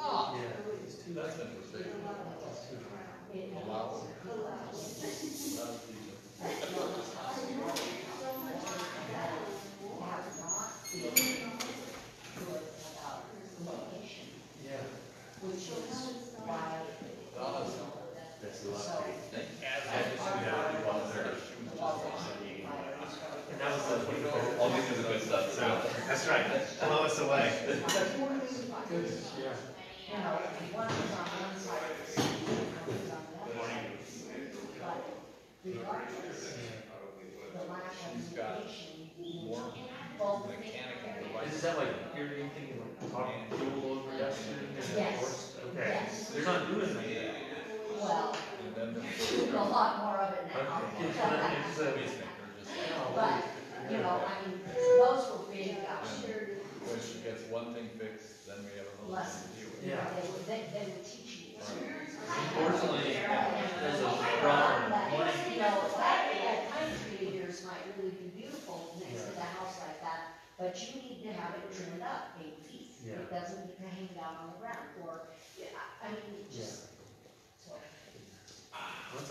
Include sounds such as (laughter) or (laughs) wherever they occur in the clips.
Yeah, it's two That's Yeah. Which why. That's. And that was. All these good stuff, so. That's right, us away. (laughs) know, one is on one side of the street, one is on the other side of the street. But regardless, the lack of communication, need both. mechanical Is that like, you're thinking like talking fuel and Yes. Okay, Yes. they're not doing that. Yet. Well, (laughs) a lot more of it now. Oh, but, you know, I mean, those were big, uh, gosh, when she gets one thing fixed, then we have a whole lesson to deal with. Yeah. They, they, they teach you. Unfortunately, there's a problem. You know, flattery at pine tree leaders might really be beautiful next to the house like that, but you need to have it trimmed up eight feet. Yeah. It doesn't need to hang down on the ground or, yeah, I mean, it just, so. That's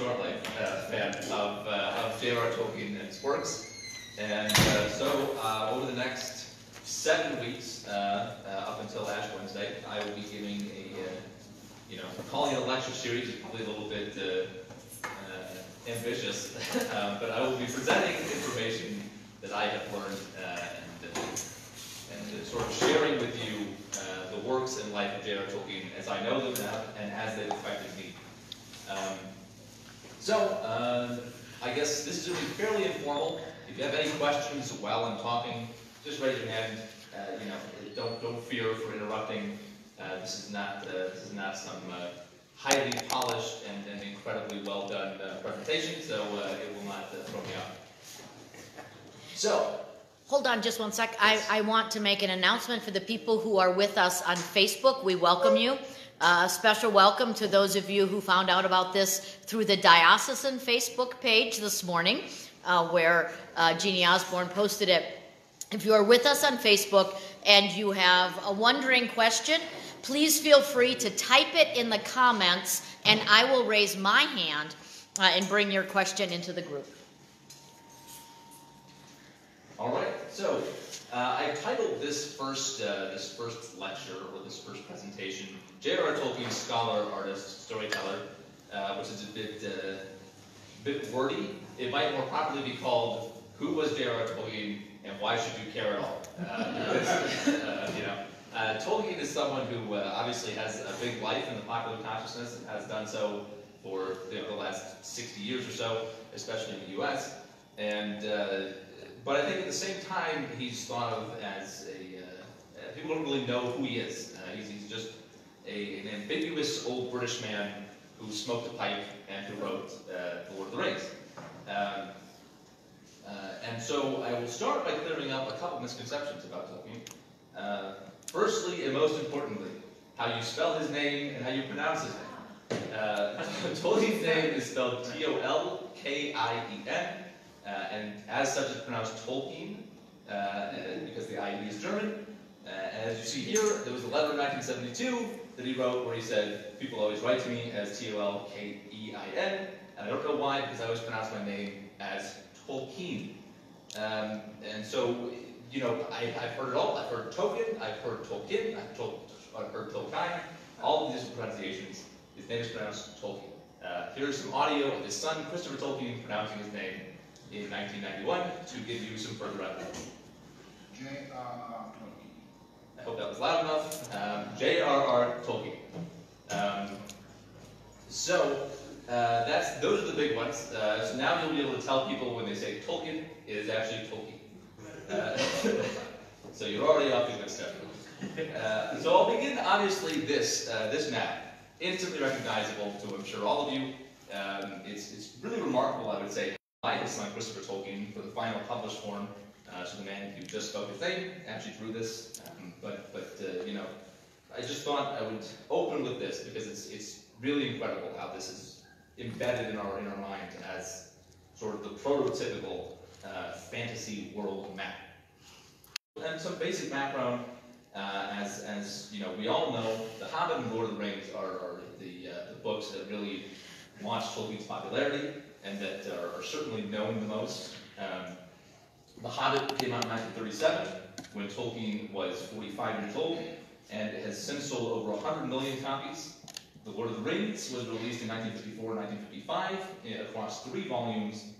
short fan uh, of, uh, of J.R. Tolkien and his works. And uh, so over the next seven weeks, up until Ash Wednesday, I will be giving a, you know, calling it a lecture series is probably a little bit ambitious, (laughs) um, but I will be presenting information that I have learned uh, and, uh, and uh, sort of sharing with you the works and life of J.R. Tolkien as I know them now and as they've affected me. Um, so, uh, I guess this is going to be fairly informal. If you have any questions while I'm talking, just raise your hand. Uh, you know, don't don't fear for interrupting. Uh, this is not uh, this is not some uh, highly polished and, and incredibly well done uh, presentation, so it will not throw me off. So, Hold on just one sec. I, I want to make an announcement for the people who are with us on Facebook. We welcome you. Uh, a special welcome to those of you who found out about this through the Diocesan Facebook page this morning, uh, where uh, Jeannie Osborne posted it. If you are with us on Facebook and you have a wondering question, please feel free to type it in the comments and I will raise my hand uh, and bring your question into the group. all right. So, uh, I titled this first uh, this first lecture or this first presentation J.R.R. Tolkien, scholar, artist, storyteller, uh, which is a bit uh, bit wordy. It might more properly be called "Who was J.R.R. Tolkien and why should you care at all?" Uh, (laughs) you know, uh, Tolkien is someone who uh, obviously has a big life in the popular consciousness and has done so for you know, the last 60 years or so, especially in the U.S. And uh, but I think at the same time he's thought of as a people don't really know who he is. He's, he's just a, an ambiguous old British man who smoked a pipe and who wrote uh, The Lord of the Rings. Um, uh, and so I will start by clearing up a couple misconceptions about Tolkien. Uh, firstly, and most importantly, how you spell his name and how you pronounce his name. Uh, (laughs) Tolkien's name is spelled T-O-L-K-I-E-N, uh, and as such it's pronounced Tolkien, uh, because the I-E is German. Uh, and as you see here, there was a letter in 1972 that he wrote where he said, people always write to me as T-O-L-K-E-I-N, and I don't know why, because I always pronounce my name as Tolkien. Um, and so, you know, I, I've heard it all. I've heard Tolkien, I've heard Tolkien, I've, told, I've heard Tolkien, all of these pronunciations. His name is pronounced Tolkien. Uh, here's some audio of his son, Christopher Tolkien, pronouncing his name in 1991 to give you some further evidence. Tolkien. Hope that was loud enough. Um, J.R.R. Tolkien. Um, so uh, that's those are the big ones. Uh, so now you'll be able to tell people when they say Tolkien, it is actually Tolkien. Uh, (laughs) so you're already off to a start. Uh, so I'll begin obviously this uh, this map, instantly recognizable to I'm sure all of you. Um, it's it's really remarkable, I would say. I, his son Christopher Tolkien, for the final published form. Uh, so the man who just spoke his name actually drew this. Um, but but uh, you know, I just thought I would open with this because it's it's really incredible how this is embedded in our in our mind as sort of the prototypical uh, fantasy world map. And some basic background, uh, as as you know, we all know, The Hobbit and Lord of the Rings are, are the uh, the books that really launched Tolkien's popularity and that are, are certainly known the most. Um, the Hobbit came out in 1937 when Tolkien was 45 years old, and it has since sold over 100 million copies. The Lord of the Rings was released in 1954 and 1955 eh, across three volumes,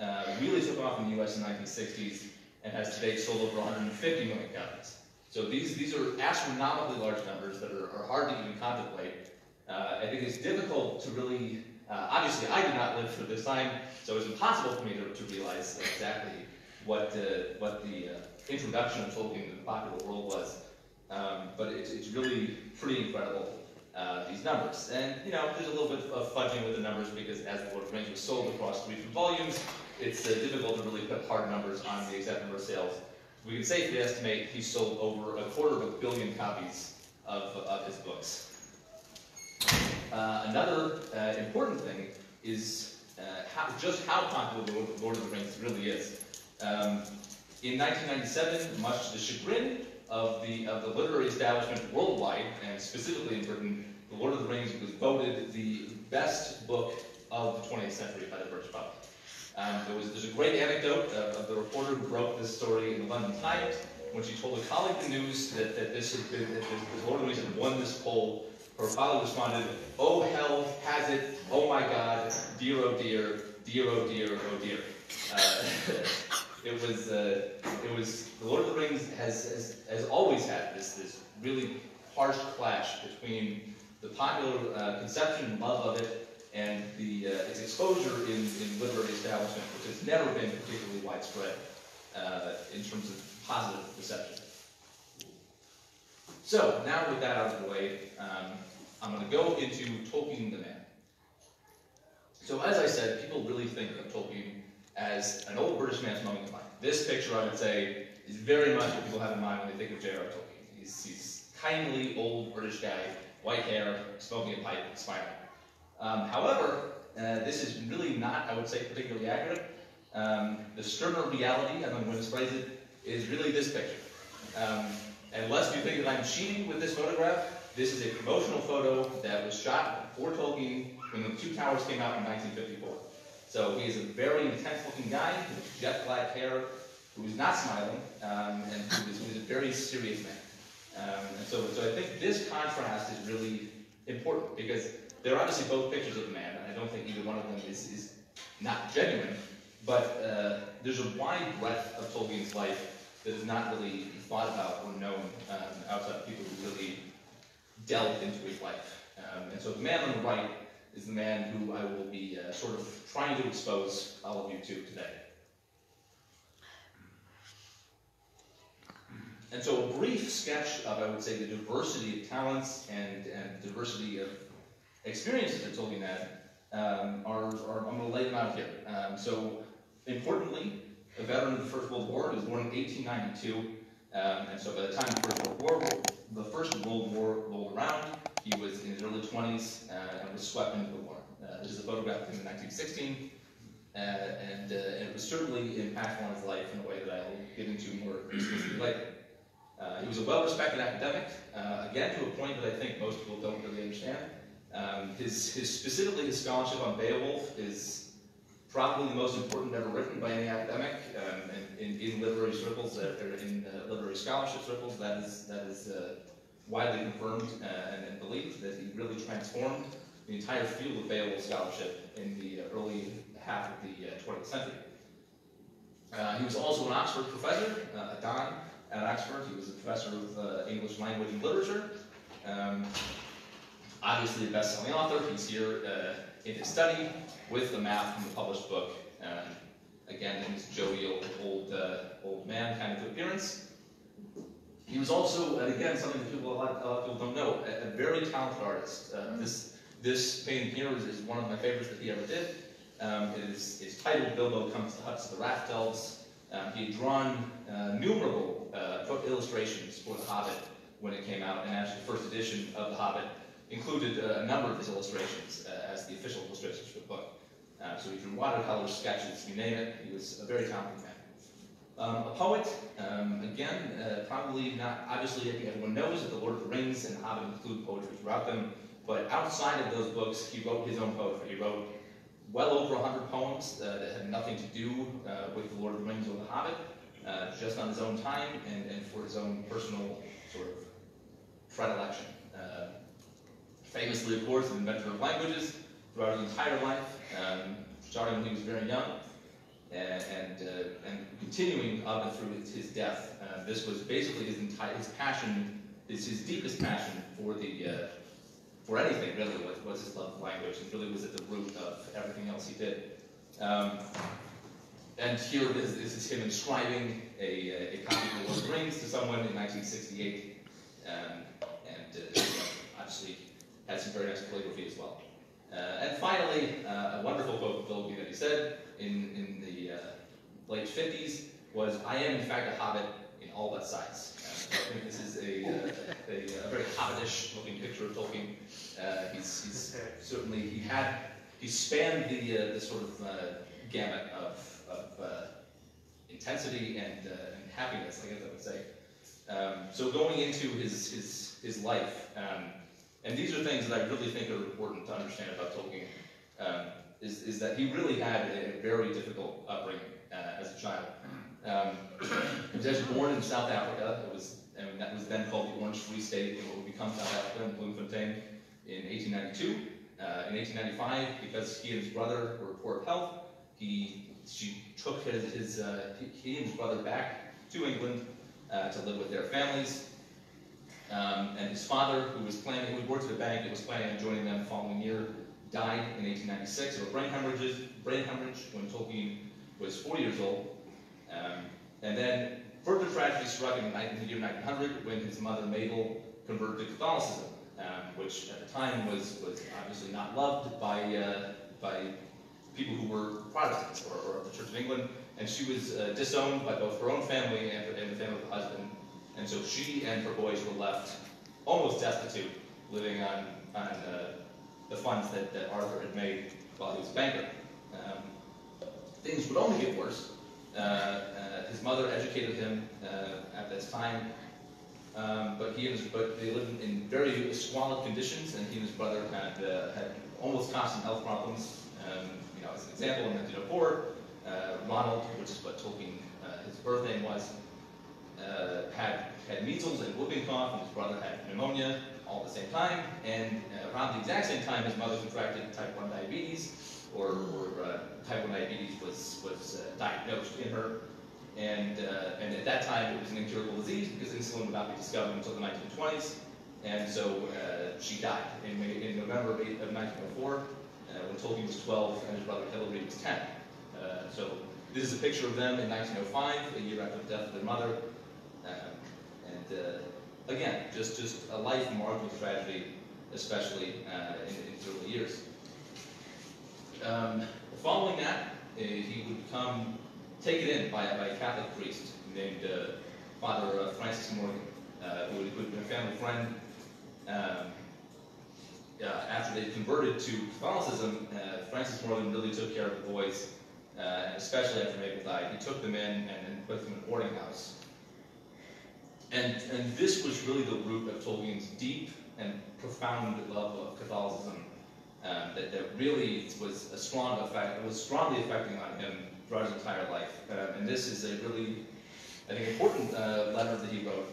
uh, really took off in the US in the 1960s, and has today sold over 150 million copies. So these, these are astronomically large numbers that are, are hard to even contemplate. Uh, I think it's difficult to really, uh, obviously I did not live through this time, so it's impossible for me to, to realize exactly what, uh, what the uh, introduction of Tolkien to the popular world was. Um, but it's, it's really pretty incredible, uh, these numbers. And, you know, there's a little bit of fudging with the numbers because as the Lord of the Rings was sold across three different volumes, it's uh, difficult to really put hard numbers on the exact number of sales. We can safely estimate he sold over a quarter of a billion copies of, of his books. Uh, another uh, important thing is uh, how, just how popular the Lord of the Rings really is. Um, in 1997, much to the chagrin of the, of the literary establishment worldwide, and specifically in Britain, The Lord of the Rings was voted the best book of the 20th century by the British public. Um, there was, there's a great anecdote of, of the reporter who broke this story in the London Times when she told a colleague the news that, that this had been, that this, Lord of the Rings had won this poll Her father responded, "Oh hell has it! Oh my God! Dear oh dear! Dear oh dear! Oh dear!" Uh, (laughs) it was uh, it was the Lord of the Rings has, has has always had this this really harsh clash between the popular uh, conception and love of it and the uh, its exposure in, in literary establishment, which has never been particularly widespread uh, in terms of positive reception. So now with that out of the way, um, I'm going to go into Tolkien the man. So as I said, people really think of Tolkien as an old British man smoking a pipe. This picture, I would say, is very much what people have in mind when they think of J.R.R. Tolkien. He's, he's kindly old British guy, white hair, smoking a pipe, smiling. Um, however, uh, this is really not, I would say, particularly accurate. Um, the sterner reality, and I'm going to phrase it, is really this picture. Um, and lest you think that I'm cheating with this photograph, this is a promotional photo that was shot for Tolkien when the Two Towers came out in 1954. So he is a very intense looking guy with jet black hair who is not smiling um, and who is, who is a very serious man. Um, and so, so I think this contrast is really important because they're obviously both pictures of the man, and I don't think either one of them is, is not genuine, but uh, there's a wide breadth of Tolkien's life that is not really thought about or known um, outside of people who really delved into his life. Um, and so the man on the right is the man who I will be uh, sort of trying to expose all of you to today. And so a brief sketch of, I would say, the diversity of talents and, and diversity of experiences that Tolkien had um, are, are, I'm going to lay them out here. Um, so importantly, a veteran of the First World War, he was born in 1892, um, and so by the time the First World War, the First World War rolled around, he was in his early 20s uh, and was swept into the war. Uh, this is a photograph in 1916, uh, and, uh, and, it was certainly impactful on his life in a way that I'll get into more explicitly later. Uh, he was a well-respected academic, uh, again to a point that I think most people don't really understand. Um, his, his, specifically his scholarship on Beowulf is probably the most important ever written by any academic um, in, in, literary circles, in literary scholarship circles. That is that is widely confirmed uh, and, believed that he really transformed the entire field of Beowulf scholarship in the uh, early half of the 20th uh, century. he was also an Oxford professor, a Don at Oxford. He was a professor of English language and literature. Um, obviously a best-selling author. He's here uh, in his study with the map from the published book. Um, again, in his jovial old uh, old man kind of appearance. He was also, and again, something that people a lot, a lot of people don't know, a, a very talented artist. Uh, this this painting here is, is, one of my favorites that he ever did. Um, it is it's titled Bilbo Comes to the Huts of the Raft Elves. Um, he had drawn uh, numerable uh, illustrations for The Hobbit when it came out, and actually the first edition of The Hobbit included uh, a number of his illustrations uh, as the official illustrations for the book. Uh, so he drew watercolors, sketches, you name it. He was a very talented man. Um, a poet, um, again, uh, probably not, obviously everyone knows that The Lord of the Rings and Hobbit include poetry throughout them, but outside of those books, he wrote his own poetry. He wrote well over 100 poems uh, that had nothing to do uh, with The Lord of the Rings or The Hobbit, just on his own time and, and for his own personal sort of predilection. Famously, of course, an inventor of languages throughout his entire life, um, starting when he was very young, and and, uh, and continuing up and through his, death. Uh, this was basically his entire his passion, his, his deepest passion for the uh, for anything really was, was his love of language, and really was at the root of everything else he did. Um, and here this, this is him inscribing a, a copy of the Lord of the Rings to someone in 1968, um, and uh, obviously had some very nice calligraphy as well. Uh, and finally, uh, a wonderful quote from Tolkien that he said in, in uh, late 50s was, I am in fact a hobbit in all but size. Uh, I think this is a, uh, a, a, very hobbitish looking picture of Tolkien. Uh, he's, he's, certainly, he had, he spanned the, the sort of gamut of, of intensity and, and happiness, I guess I would say. Um, so going into his, his, his life, um, and these are things that I really think are important to understand about Tolkien, um, is, is that he really had a, very difficult upbringing uh, as a child. Um, he was actually born in South Africa. It was, and that was then called the Orange Free State, and what would become South Africa in Bloemfontein. in 1892. Uh, in 1895, because he and his brother were poor of health, he she took his, his uh, he, he and his brother back to England uh, to live with their families. Um, and his father, who was planning, who worked at a bank and was planning on joining them the following year, died in 1896 of a brain hemorrhage, brain hemorrhage when Tolkien was four years old. Um, and then further tragedy struck in the ni- in the year 1900 when his mother Mabel converted to Catholicism, um, which at the time was, was obviously not loved by, uh, by people who were Protestants or, or the Church of England. And she was uh, disowned by both her own family and, and the family of her husband. And so she and her boys were left almost destitute, living on, on uh, the funds that, that Arthur had made while he was banker. Things would only get worse. Uh, uh, his mother educated him uh, at this time, um, but he and his, but they lived in very squalid conditions, and he and his brother had uh, had almost constant health problems. Um, you know, as an example, in 1904, uh, Ronald, which is what Tolkien his birth name was, had had measles and whooping cough, and his brother had pneumonia all at the same time. And around the exact same time, his mother contracted type 1 diabetes, or, or uh, type 1 diabetes was was uh, diagnosed in her. And uh, and at that time, it was an incurable disease because insulin would not be discovered until the 1920s. And so uh, she died in, in November of, eight, 1904, uh, when Tolkien was 12 and his brother Hilary was 10. Uh, so this is a picture of them in 1905, a year after the death of their mother. And again, just, just a life marked with tragedy, especially in, in his early years. Um, following that, uh, he would become taken in by, by a Catholic priest named uh, Father uh, Francis Morgan, uh, who, been a family friend. Um, uh, after they converted to Catholicism, Francis Morgan really took care of the boys, especially after Mabel died. He took them in and, and put them in a boarding house. And, and this was really the root of Tolkien's deep and profound love of Catholicism um, that, that really was a strong effect, was strongly affecting on him throughout his entire life. Um, and this is a really, I think, important uh, letter that he wrote,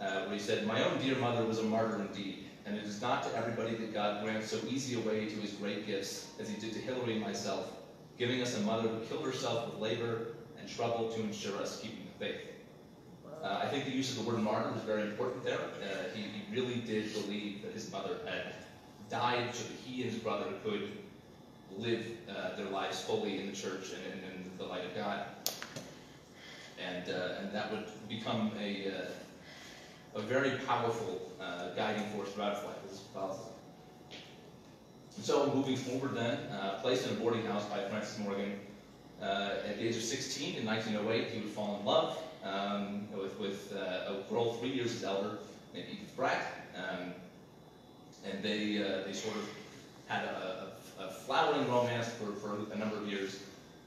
uh, where he said, My own dear mother was a martyr indeed, and it is not to everybody that God grants so easy a way to his great gifts as he did to Hilary and myself, giving us a mother who killed herself with labor and trouble to ensure us keeping the faith. Uh, I think the use of the word martyr was very important there. Uh, he, he really did believe that his mother had died so that he and his brother could live uh, their lives fully in the church and in, the light of God. And, uh, and that would become a, uh, a very powerful uh, guiding force throughout his life as Catholicism. So moving forward then, uh, placed in a boarding house by Francis Morgan, uh, at the age of 16 in 1908, he would fall in love um, with, with a girl three years his elder named Edith Bratt. Um, and they, uh, they sort of had a, a, flowering romance for, for a number of years.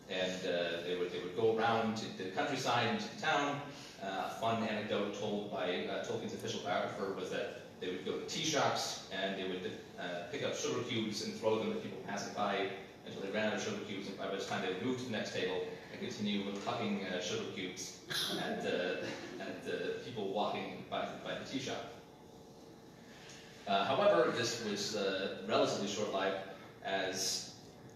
And uh, they, would, they would go around to the countryside and to the town. Uh, a fun anecdote told by uh, Tolkien's official biographer was that they would go to tea shops and they would uh, pick up sugar cubes and throw them at people passing by until they ran out of sugar cubes. And by which time they would move to the next table and continue tucking uh, sugar cubes at, at people walking by, by the tea shop. Uh, however, this was uh, relatively short-lived as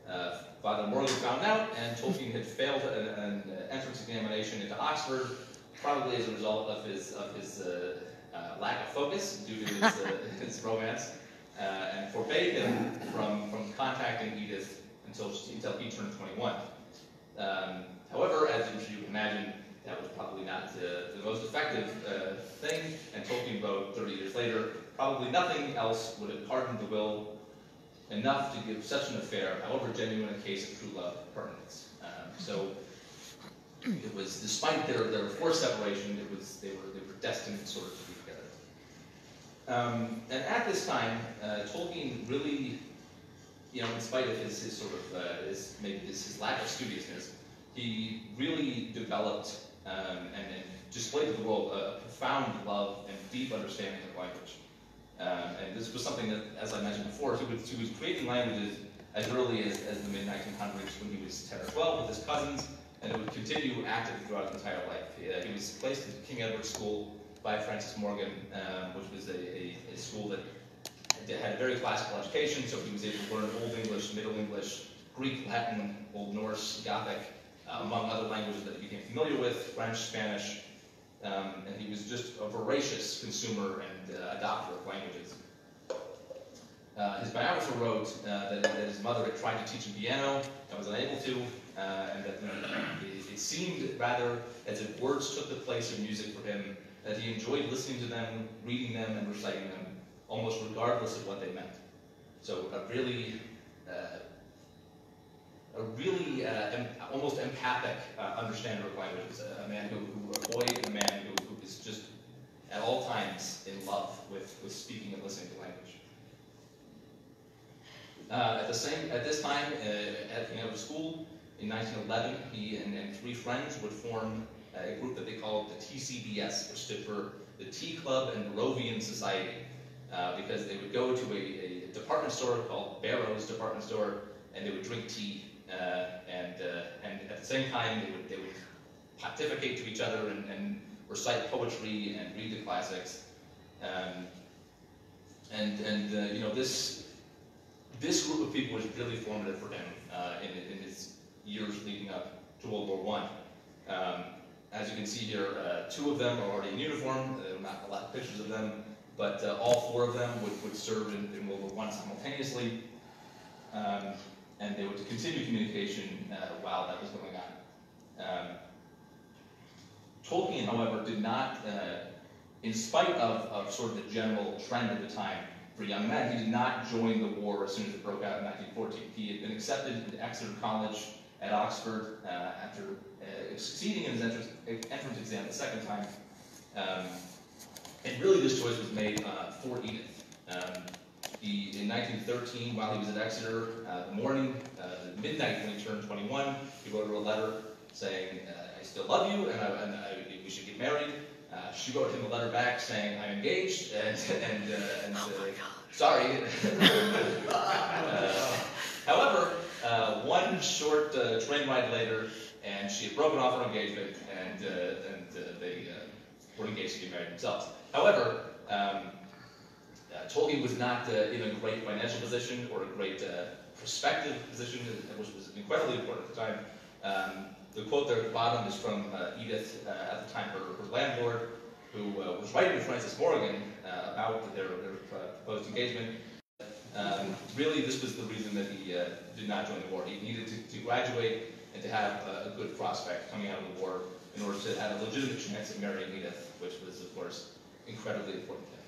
uh, Father Morgan found out and Tolkien had failed an, an entrance examination into Oxford, probably as a result of his, of his uh, uh, lack of focus due to his, uh, (laughs) his romance, uh, and forbade him from, from contacting Edith until, until he turned 21. Um, however, as you can imagine, that was probably not uh, the most effective uh, thing, and Tolkien wrote 30 years later, probably nothing else would have hardened the will enough to give such an affair, however genuine a case of true love, permanence. Um, so it was, despite their, their forced separation, it was, they, were, they were destined sort of to be together. Um, and at this time, uh, Tolkien really, you know, in spite of his, his sort of, uh, his, maybe his, his lack of studiousness, he really developed um, and, and displayed to the world a profound love and deep understanding of language. Um, and this was something that, as I mentioned before, he was, he was creating languages as early as, as the mid-1900s when he was 10 or 12 with his cousins, and it would continue actively throughout his entire life. He, uh, he was placed at King Edward School by Francis Morgan, um, which was a, a, a school that had had a very classical education, so he was able to learn Old English, Middle English, Greek, Latin, Old Norse, Gothic, uh, among other languages that he became familiar with, French, Spanish, um, and he was just a voracious consumer and uh, adopter of languages. Uh, his biographer wrote uh, that, that his mother had tried to teach him piano and was unable to, uh, and that uh, it, it seemed rather as if words took the place of music for him, that he enjoyed listening to them, reading them, and reciting them, almost regardless of what they meant. So a really, uh, a really em- almost empathic understander of languages, a, a man who, who a boy a man who, who is just at all times in love with, with speaking and listening to language. Uh, at the same, at this time, uh, at the end of school, in 1911, he and, and three friends would form a group that they called the TCBS, which stood for the Tea Club and Barrovian Society, uh, because they would go to a, a department store called Barrow's Department Store, and they would drink tea, uh, and uh, and at the same time they would they would pontificate to each other and, and recite poetry and read the classics, um, and and uh, you know this this group of people was really formative for him uh, in, in his years leading up to World War One. Um, as you can see here, uh, two of them are already in uniform. There are not a lot of pictures of them, but uh, all four of them would, would serve in, in World War One simultaneously, um, and they would continue communication uh, while that was going on. Tolkien, however, did not, uh, in spite of, of sort of the general trend of the time for young men, he did not join the war as soon as it broke out in 1914. He had been accepted into Exeter College at Oxford uh, after uh, succeeding in his entrance, entrance exam the second time. Um, and really, this choice was made uh, for Edith. Um, in 1913, while he was at Exeter, uh, the morning, uh, midnight when he turned 21, he wrote her a letter saying, uh, "I still love you, and, I, and I, we should get married." Uh, she wrote him a letter back saying, "I'm engaged," (laughs) and and, uh, and uh, sorry. (laughs) Uh, however, uh, one short uh, train ride later, and she had broken off her engagement, and uh, and uh, they uh, were engaged to get married themselves. However, um, uh, Tolkien was not uh, in a great financial position or a great uh, prospective position, which was incredibly important at the time. Um, the quote there at the bottom is from uh, Edith, uh, at the time her, her landlord, who uh, was writing to Francis Morgan uh, about their, their uh, proposed engagement. Um, really, this was the reason that he did not join the war. He needed to, to graduate and to have a good prospect coming out of the war in order to have a legitimate chance of marrying Edith, which was, of course, incredibly important to him.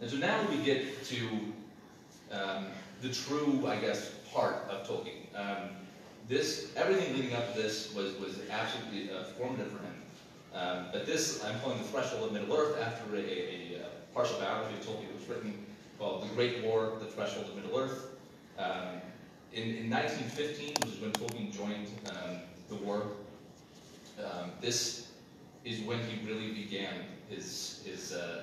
And so now we get to um, the true, I guess, part of Tolkien. Um, this, everything leading up to this was, was absolutely uh, formative for him. Um, but this, I'm calling the Threshold of Middle Earth after a, a, a partial biography of Tolkien was written called The Great War, The Threshold of Middle Earth. Um, in, in 1915, which is when Tolkien joined um, the war, um, this is when he really began his, his uh,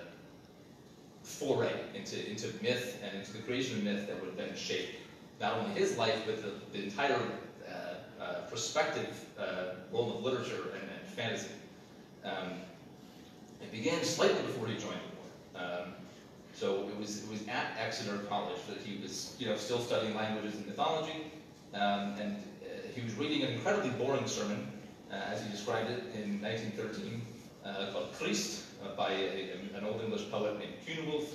foray into, into myth and into the creation of myth that would then shape not only his life, but the, the entire uh, uh, prospective uh, world of literature and, and fantasy. Um, it began slightly before he joined the war. Um, so it was, it was at Exeter College that he was you know, still studying languages and mythology, um, and uh, he was reading an incredibly boring sermon, uh, as he described it in 1913, uh, called Christ, uh, by a, an Old English poet named Cynewulf.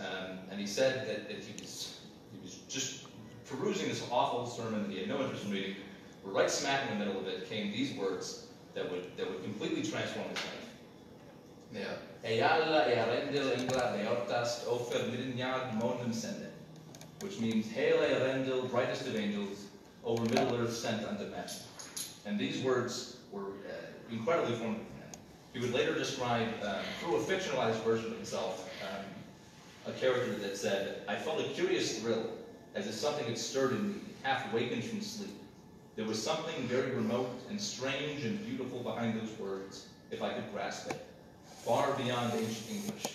Um, and he said that, that he, was, he was just perusing this awful sermon that he had no interest in reading, but right smack in the middle of it came these words that would, that would completely transform his life. Yeah. Eyalla Earendel Ingla Beorhtast Ofer Middangeard Monum Senden, which means Hail Earendel, brightest of angels, over Middle Earth sent unto men. And these words were uh, incredibly formative for him. He would later describe, uh, through a fictionalized version of himself, um, a character that said, I felt a curious thrill, as if something had stirred in me, half wakened from sleep. There was something very remote and strange and beautiful behind those words, if I could grasp it, far beyond ancient English.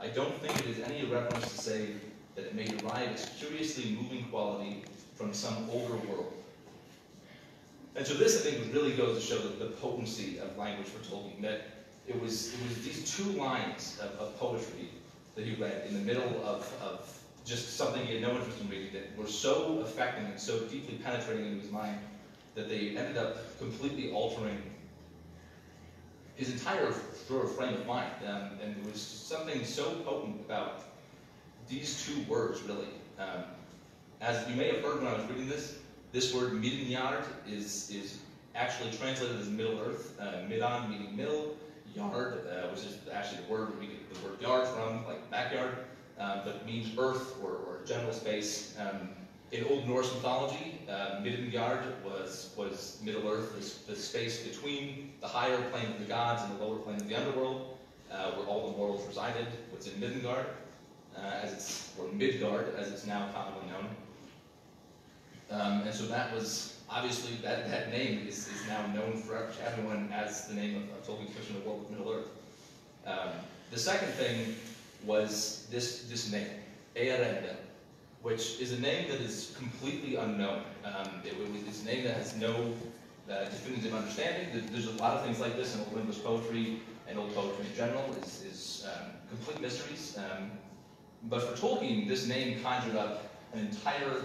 I don't think it is any irreverence to say that it may derive its curiously moving quality from some older world. And so this, I think, really goes to show the, the potency of language for Tolkien, that it was, it was these two lines of, of poetry that he read in the middle of, of just something he had no interest in reading that were so affecting and so deeply penetrating into his mind that they ended up completely altering his entire sort of frame of mind. Um, and there was something so potent about these two words, really. Um, as you may have heard when I was reading this, this word Midgard is, is actually translated as Middle Earth. Uh, Midon meaning middle, yard, uh, which is actually the word we get the word yard from, like backyard, um, but means earth or, or general space. Um, in Old Norse mythology, uh, Midgard was, was Middle Earth, the, the space between the higher plane of the gods and the lower plane of the underworld, uh, where all the mortals resided, was in Midgard, uh, as it's, or Midgard, as it's now commonly known. Um, and so that was, obviously, that, that name is, is now known for everyone as the name of, of Tolkien's fiction, The World of Middle Earth. Um, the second thing was this, this name, Earendel, which is a name that is completely unknown. Um, it, it's a name that has no uh, definitive understanding. There's a lot of things like this in Old English poetry and Old poetry in general is, is um, complete mysteries. Um, but for Tolkien, this name conjured up an entire,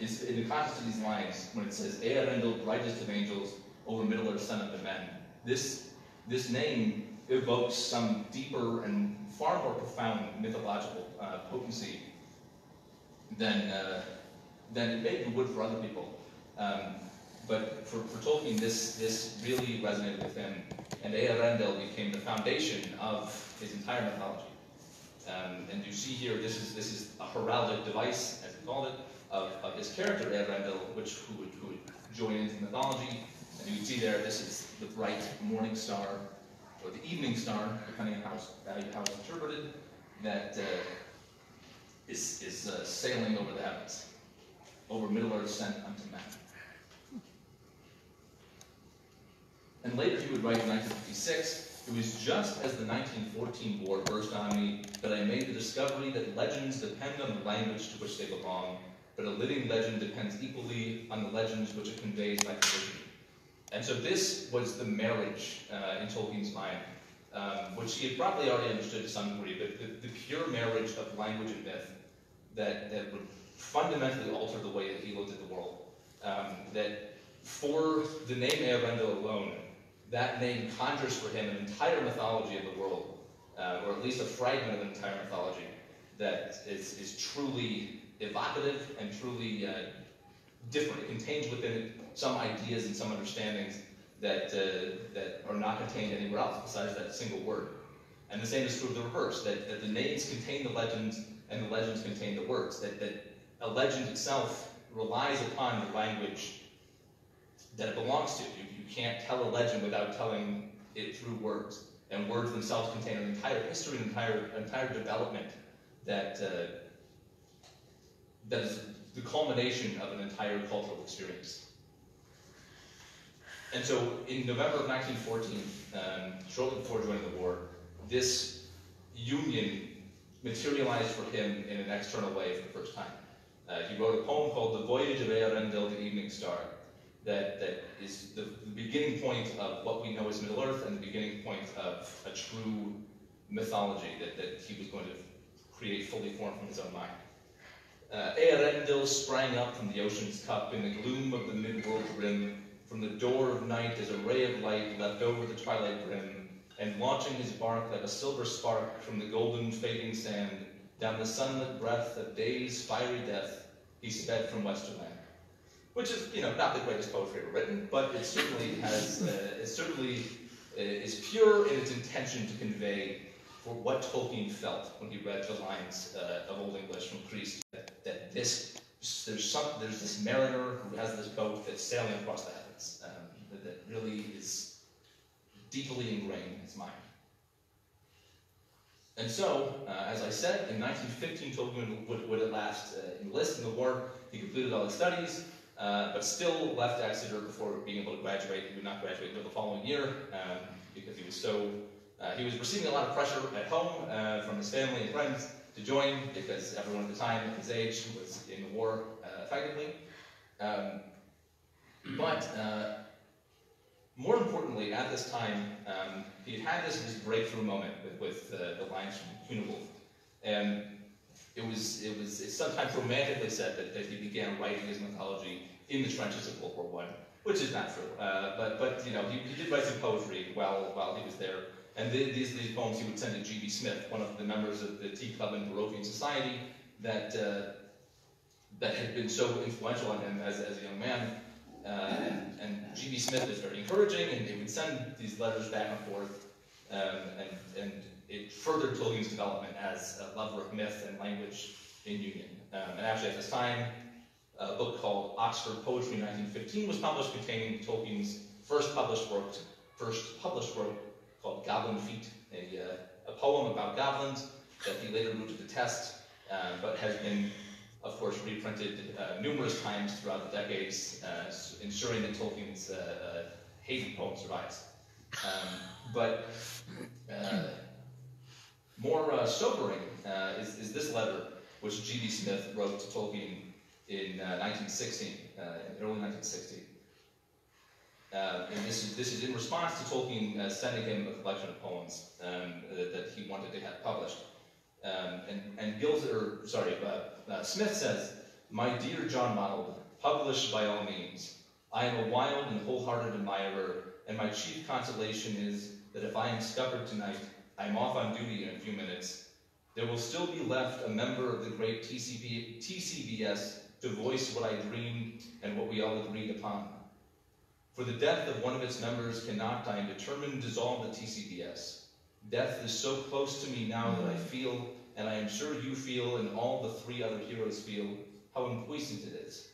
is in the context of these lines, when it says, Earendel, brightest of angels, over Middle Earth, son of the men. This, this name evokes some deeper and far more profound mythological uh, potency than, uh, than it maybe would for other people. Um, but for, for Tolkien, this, this really resonated with him, and Earendel became the foundation of his entire mythology. Um, and you see here, this is, this is a heraldic device, as he called it, of, of his character Earendel, which who would, who would join into mythology. And you can see there, this is the bright morning star, or the evening star, depending on how, it's- how it's interpreted, that uh, is, is uh, sailing over the heavens, over Middle Earth sent unto men. And later he would write in 1956, it was just as the 1914 war burst on me that I made the discovery that legends depend on the language to which they belong, but a living legend depends equally on the legends which it conveys by tradition. And so this was the marriage uh, in Tolkien's mind, um, which he had probably already understood to some degree, but the, the pure marriage of language and myth that, that would fundamentally alter the way that he looked at the world. Um, that for the name Earendel alone, that name conjures for him an entire mythology of the world, uh, or at least a fragment of an entire mythology that is, is truly evocative and truly uh, different. It contains within it some ideas and some understandings that, uh, that are not contained anywhere else besides that single word. And the same is true of the reverse, that, that the names contain the legends and the legends contain the words, that, that a legend itself relies upon the language that it belongs to. You, you can't tell a legend without telling it through words. And words themselves contain an entire history, an entire, entire development that, uh, that is the culmination of an entire cultural experience. And so in November of 1914, um, shortly before joining the war, this union materialized for him in an external way for the first time. Uh, he wrote a poem called The Voyage of Earendel, the Evening Star, that, that is the, the beginning point of what we know as Middle Earth and the beginning point of a true mythology that, that he was going to create fully formed from his own mind. Uh, Earendel sprang up from the ocean's cup in the gloom of the mid-world rim. From the door of night as a ray of light leapt over the twilight brim, and launching his bark like a silver spark from the golden fading sand, down the sunlit breath of day's fiery death, he sped from Westerland. Which is, you know, not the greatest poetry ever written, but it certainly has, uh, it certainly uh, is pure in its intention to convey for what Tolkien felt when he read the lines uh, of Old English from Crist, that, this, there's some, there's this mariner who has this boat that's sailing across the heavens, um, that, that really is deeply ingrained in his mind. And so, uh, as I said, in 1915, Tolkien would, would at last uh, enlist in the war. He completed all his studies, uh, but still left Exeter before being able to graduate. He would not graduate until the following year um, because he was so uh, he was receiving a lot of pressure at home uh, from his family and friends to join because everyone at the time at his age was in the war uh, effectively. Um, but uh, more importantly, at this time, um, he had had this, this breakthrough moment with, with uh, the lines from Cynewulf. And it was, it was it's sometimes romantically said that, that he began writing his mythology in the trenches of World War One, which is not true. Uh, but, but, you know, he, he did write some poetry while, while he was there. And the, these, these poems he would send to G.B. Smith, one of the members of the Tea Club and Barrovian Society that, uh, that had been so influential on him as, as a young man. Uh, and, and G.B. Smith was very encouraging, and they would send these letters back and forth. Um, and, and it furthered Tolkien's development as a lover of myth and language in Union. Um, and actually, at this time, a book called Oxford Poetry 1915 was published, containing Tolkien's first published work, first published work called Goblin Feet, a, uh, a poem about goblins that he later grew to detest, uh, but has been, of course, reprinted uh, numerous times throughout the decades, uh, ensuring that Tolkien's uh, uh, hated poem survives. Um, but more sobering is, is this letter, which G.B. Smith wrote to Tolkien in uh, 1916, uh, in early 1960. Uh, and this is, this is in response to Tolkien uh, sending him a collection of poems um, that, that he wanted to have published. Um, and and or sorry, uh, uh, Smith says, "My dear John Ronald, publish by all means. I am a wild and wholehearted admirer, and my chief consolation is that if I am scuppered tonight, I am off on duty in a few minutes. There will still be left a member of the great TCB, TCBS to voice what I dreamed and what we all agreed upon. For the death of one of its members cannot, I am determined, dissolve the TCBS. Death is so close to me now that I feel, and I am sure you feel, and all the three other heroes feel, how unpuissant it is.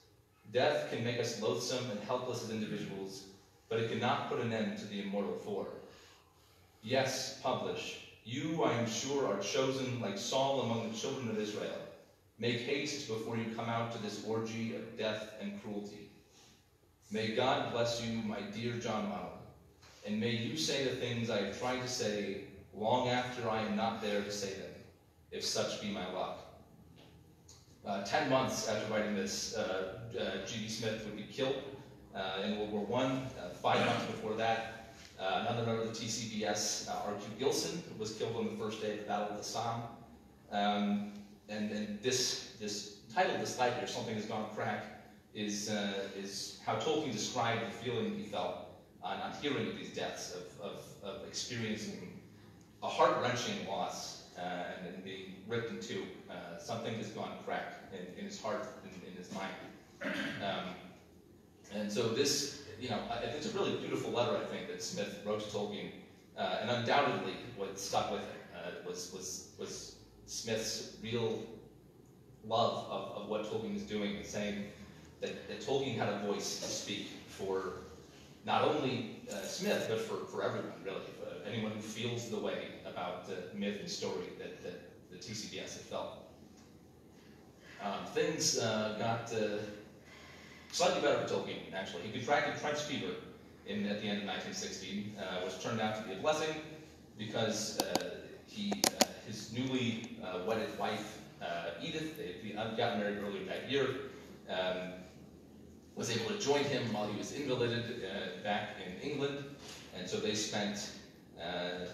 Death can make us loathsome and helpless as individuals, but it cannot put an end to the immortal four. Yes, publish. You, I am sure, are chosen like Saul among the children of Israel. Make haste before you come out to this orgy of death and cruelty. May God bless you, my dear John Ronald, and may you say the things I have tried to say long after I am not there to say them, if such be my lot. Uh, ten months after writing this, uh, uh. Smith would be killed uh, in World War I. Uh, five months before that, uh, another member of the TCBS, R.Q. Gilson, was killed on the first day of the Battle of the Somme. Um, and, and this, this title this slide here, Something Has Gone Crack, is, uh, is how Tolkien described the feeling he felt on, on hearing of these deaths, of, of, of experiencing a heart-wrenching loss uh, and then being ripped in two. Uh, something has gone crack in, in his heart, in, in his mind. Um, and so this, you know, it's a really beautiful letter, I think, that Smith wrote to Tolkien, uh, and undoubtedly what stuck with him uh, was, was, was Smith's real love of, of what Tolkien was doing and saying that, that Tolkien had a voice to speak for not only uh, Smith, but for, for everyone, really. Uh, anyone who feels the way about the myth and story that, that the TCBS had felt. Um, things uh, got uh, slightly better for Tolkien, actually. He contracted trench fever in, at the end of 1916, uh, which turned out to be a blessing because he, his newly wedded wife, Edith, they had gotten married earlier that year, um, was able to join him while he was invalided uh, back in England, and so they spent uh,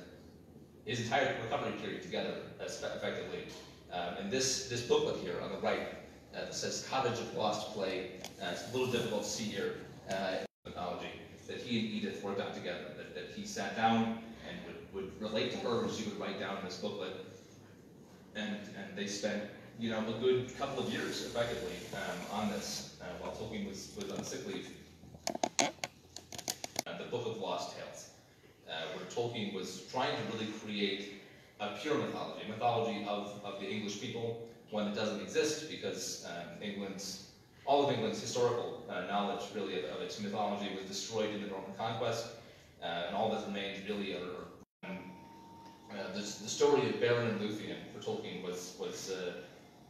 his entire recovery period together, effectively. Um, and this, this booklet here on the right uh, that says Cottage of Lost Play, uh, it's a little difficult to see here uh, mythology, that he and Edith worked on together, that, that he sat down and would, would relate to her, and she would write down in this booklet. And, and they spent, you know, a good couple of years, effectively, um, on this, while Tolkien was, was on sick leave. Uh, the Book of Lost Tales, uh, where Tolkien was trying to really create a pure mythology, a mythology of, of the English people, one that doesn't exist because um, England's, all of England's historical uh, knowledge really of, of its mythology was destroyed in the Norman conquest, uh, and all that remains really are um, uh, the, the story of Beren and Luthien for Tolkien was, was uh,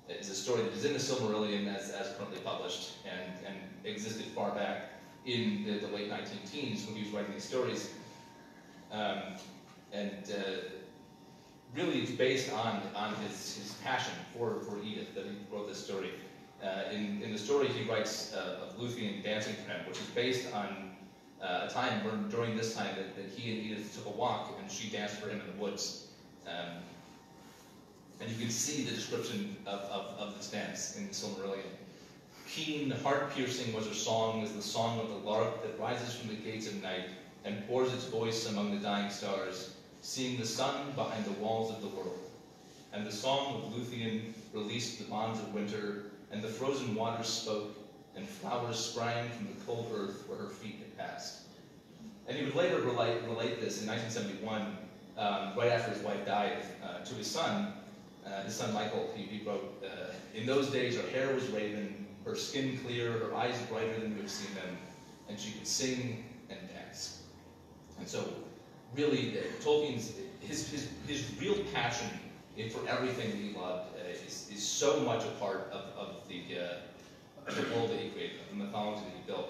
is a story that is in the Silmarillion as, as currently published and, and existed far back in the, the late 19 teens when he was writing these stories. Um, and uh, really it's based on, on his, his passion for, for Edith that he wrote this story. Uh, in, in the story he writes uh, of Luthien dancing for him, which is based on uh, a time during this time that, that he and Edith took a walk and she danced for him in the woods. Um, and you can see the description of, of, of this dance in Silmarillion. Keen, heart-piercing was her song as the song of the lark that rises from the gates of night and pours its voice among the dying stars, seeing the sun behind the walls of the world. And the song of Luthien released the bonds of winter, and the frozen waters spoke, and flowers sprang from the cold earth where her feet had passed. And he would later relate, relate this in 1971, um, right after his wife died, uh, to his son, uh, his son Michael. He, he wrote, uh, In those days her hair was raven, her skin clear, her eyes brighter than you have seen them, and she could sing and dance. And so, really, uh, Tolkien's his, his, his real passion for everything that he loved uh, is, is so much a part of, of the, uh, the world that he created, of the mythology that he built,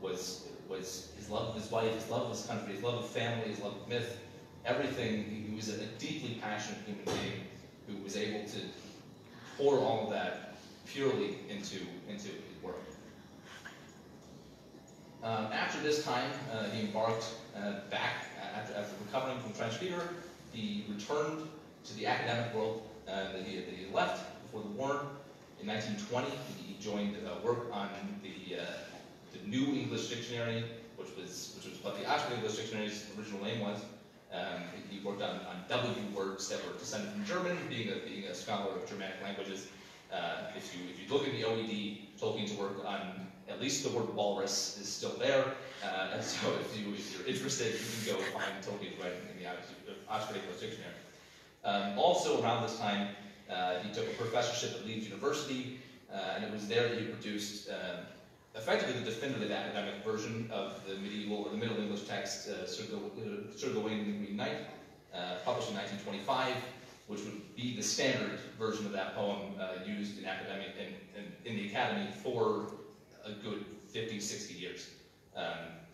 was, was his love of his wife, his love of his country, his love of family, his love of myth, everything. He, was a deeply passionate human being who was able to pour all of that purely into, into his work. Um, after this time, uh, he embarked uh, back after, after recovering from trench fever. He returned to the academic world uh, that, he, that he had left before the war. In 1920, he joined uh, work on the, uh, the New English Dictionary, which was which was what the Oxford English Dictionary's original name was. Um, he worked on, on W words that were descended from German, being a, being a scholar of Germanic languages. Uh, if you if you look at the OED, Tolkien's work on at least the word walrus is still there. Uh, and (laughs) so if, you, if you're interested, you can go find Tolkien's writing in the Oxford English Dictionary. Um, also around this time, uh, he took a professorship at Leeds University, uh, and it was there that he produced um, effectively the definitive academic version of the medieval or the Middle English text, uh, Sir, uh, Gawain and the Green Knight, uh, published in 1925, which would be the standard version of that poem uh, used in academic in, in, the academy for a good 50, 60 years. Um,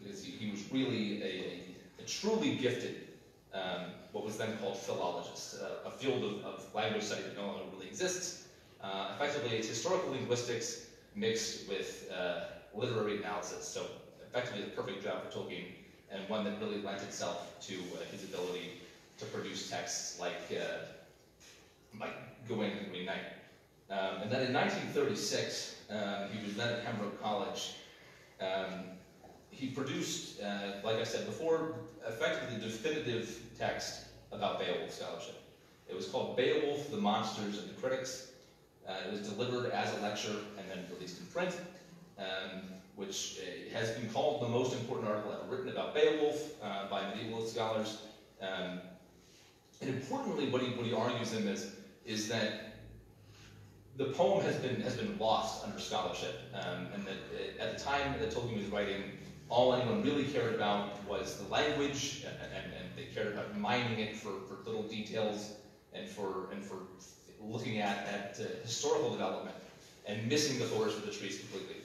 because he, he was really a, a, a truly gifted, um, what was then called philologist, uh, a field of, of language study that no longer really exists. Uh, effectively, it's historical linguistics mixed with uh, literary analysis. So, effectively, the perfect job for Tolkien, and one that really lent itself to uh, his ability to produce texts like, uh, like Gawain and the Green Knight. Um, and then in 1936, um, he was then at Pembroke College. Um, he produced, uh, like I said before, effectively the definitive text about Beowulf scholarship. It was called Beowulf, the Monsters, and the Critics. Uh, it was delivered as a lecture and then released in print, um, which uh, has been called the most important article ever written about Beowulf uh, by medieval scholars. Um, and importantly, what he, what he argues in this is that the poem has been has been lost under scholarship, um, and that uh, at the time that Tolkien was writing, all anyone really cared about was the language, and, and, and they cared about mining it for, for little details and for and for looking at at uh, historical development, and missing the forest for the trees completely.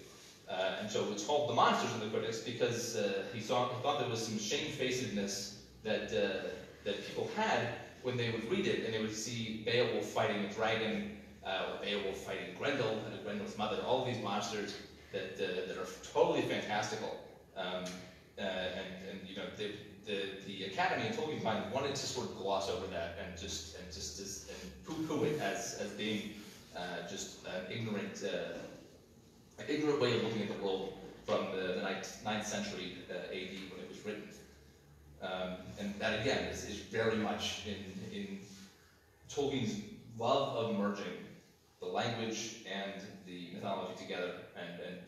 Uh, and so it's called the monsters and the critics because uh, he thought he thought there was some shamefacedness that uh, that people had when they would read it and they would see Beowulf fighting a dragon uh, or Beowulf fighting Grendel and Grendel's mother, all these monsters that, that are totally fantastical. Um, and, and, you know, the, the, the Academy and Tolkien wanted to sort of gloss over that and just, and just, just and poo-poo it as, as being uh, just an ignorant, uh, an ignorant way of looking at the world from the, the ninth, ninth century uh, AD when it was written. Um, and that again is, is very much in, in Tolkien's love of merging the language and the mythology together, and and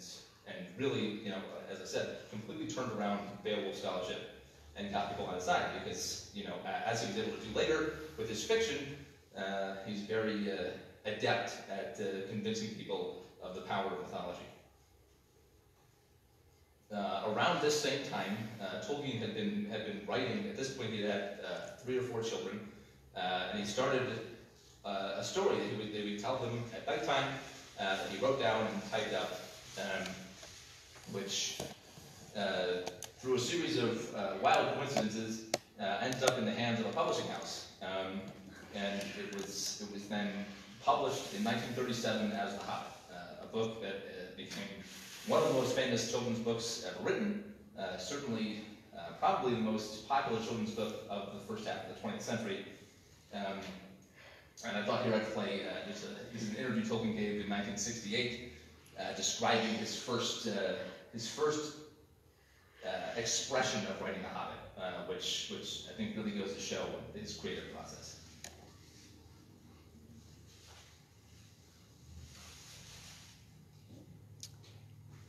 and really, you know, as I said, completely turned around Beowulf scholarship and got people on his side because, you know, as he was able to do later with his fiction, uh, he's very uh, adept at uh, convincing people of the power of mythology. Uh, around this same time, uh, Tolkien had been had been writing. At this point, he had three or four children, and he started a story that he would, he would tell them at uh, that he wrote down and typed up, um, which, through a series of uh, wild coincidences, uh, ended up in the hands of a publishing house. Um, and it was, it was then published in 1937 as The Hobbit, uh, a book that uh, became one of the most famous children's books ever written, uh, certainly, uh, probably the most popular children's book of the first half of the 20th century. Um, and I thought here I'd play uh, just a, this an interview Tolkien gave in 1968, uh, describing his first his first expression of writing The Hobbit, which which I think really goes to show his creative process.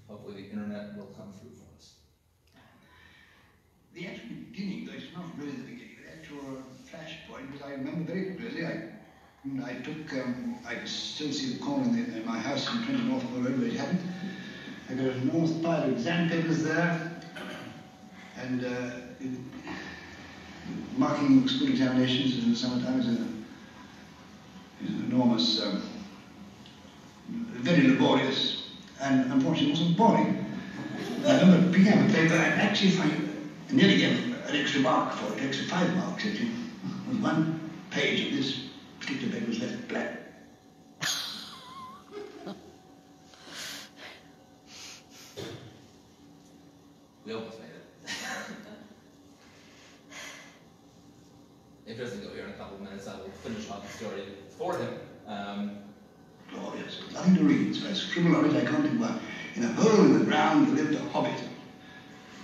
Hopefully, the internet will come through for us. The actual beginning, though it's not really the beginning, the actual flashpoint, because I remember very clearly, I, I took, um, I still see the corner in, the, in my house in 20 North Road where it happened. I got an enormous pile of exam papers there, and uh, it, marking school examinations in the summertime is, is an enormous, um, very laborious, and unfortunately it wasn't boring. I remember picking up a paper and actually finding I nearly get an extra mark for it, extra five marks actually. On one page of this particular paper was left blank. We almost made it. Interesting though, here in a couple of minutes, I will finish off the story for him. Um, Glorious. Nothing to read, so I scribble on it, I can't think why. In a hole in the ground lived a hobbit.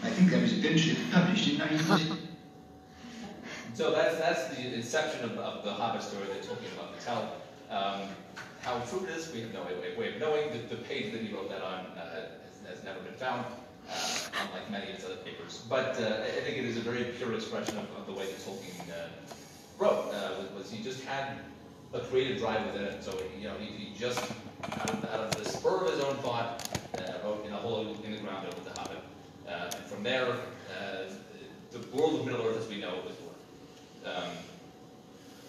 I think that was eventually published in 1930. (laughs) So that's, that's the inception of, of the Hobbit story that Tolkien loved to tell. Um, how true it is, we have no way, way, of knowing. The, the page that he wrote that on uh, has, has never been found, uh, unlike many of his other papers. But uh, I think it is a very pure expression of, of the way that Tolkien uh, wrote. Uh, was, was he just had a creative drive within it. So he, you know, he, he just out of, out of the spur of his own thought uh, in a hole in the ground over the Hobbit. And from there, uh, the world of Middle Earth as we know it was born. Um,